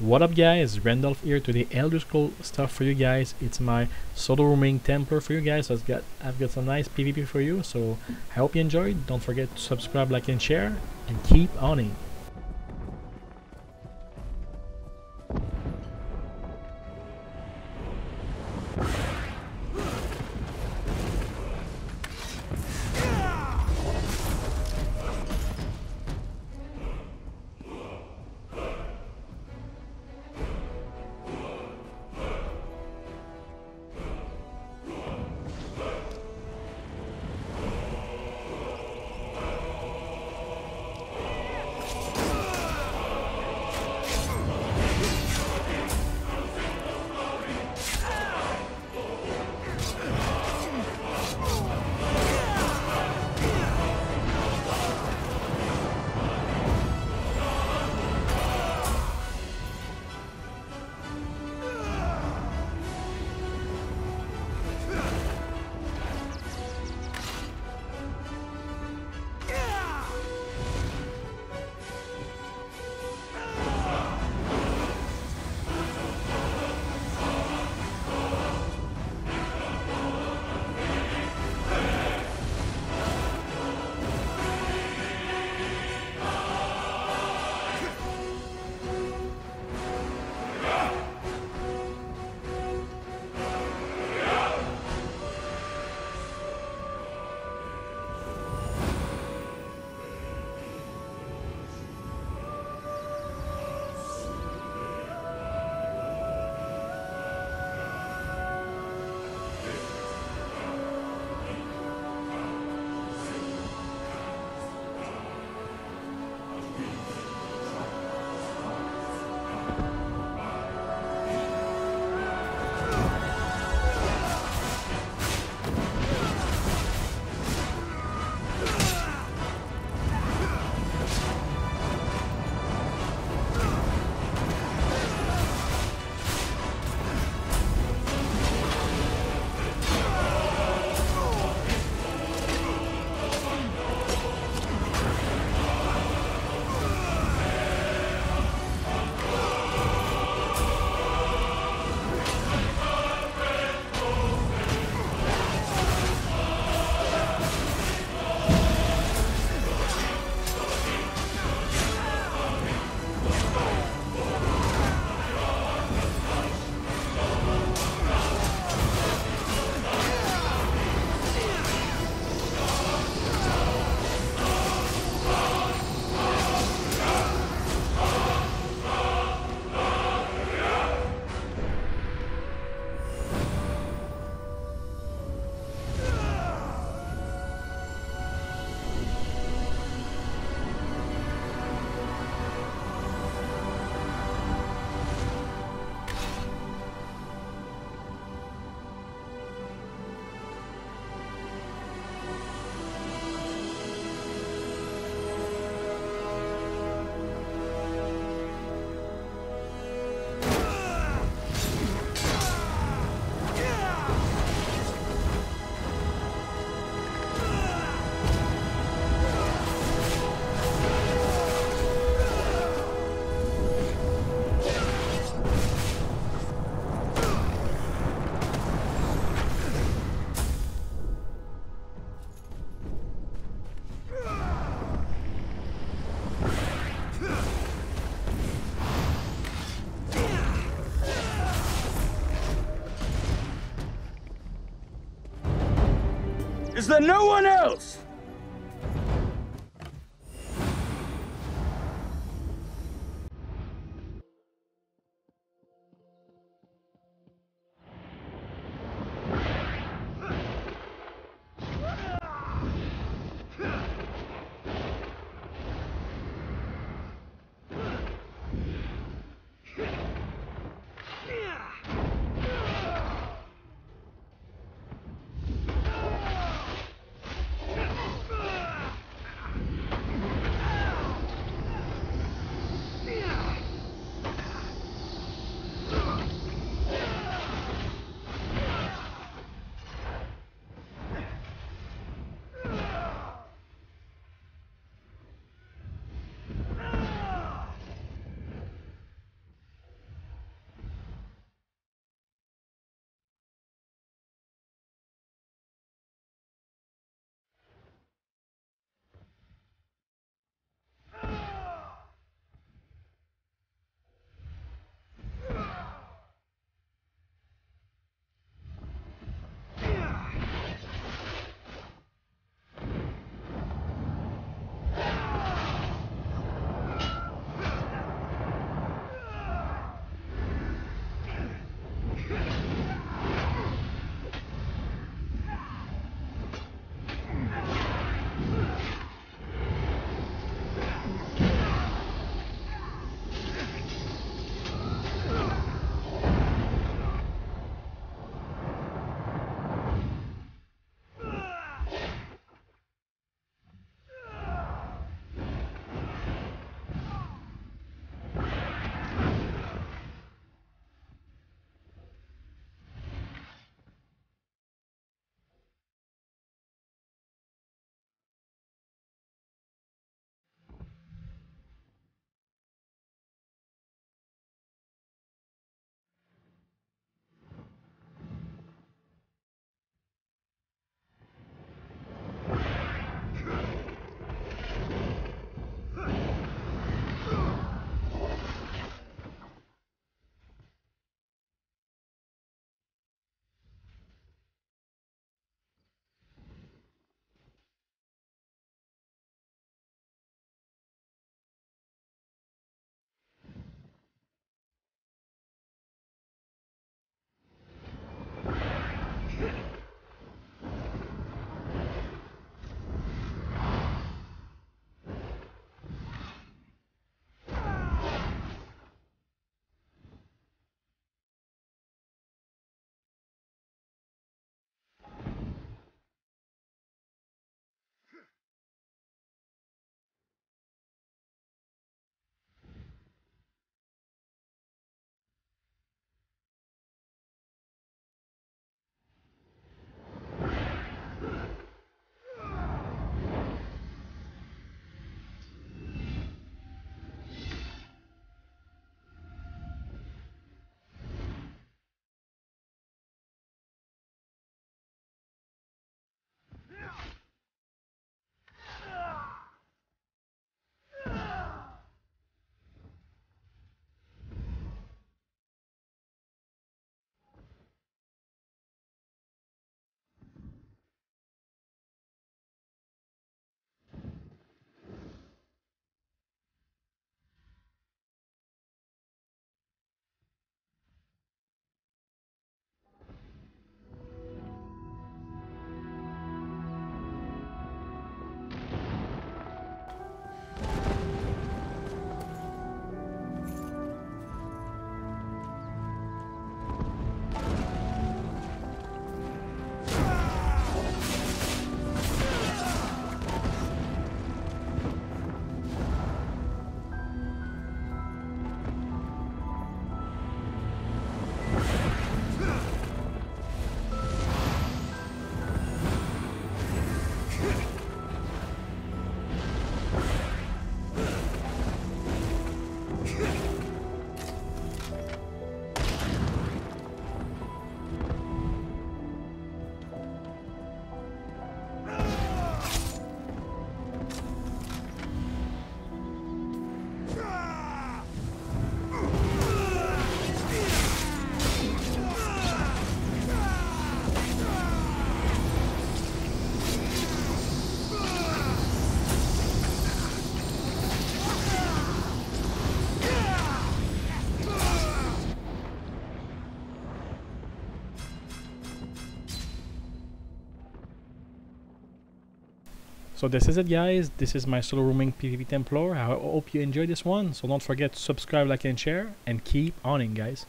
What up guys, Rendolphe here to the Elder Scroll stuff for you guys. It's my solo roaming Templar for you guys. So I've got I've got some nice PvP for you. So I hope you enjoyed. Don't forget to subscribe, like and share and keep owning. There no one else? So this is it guys, this is my solo roaming PvP Templar, I hope you enjoyed this one, so don't forget to subscribe, like and share, and keep owning guys.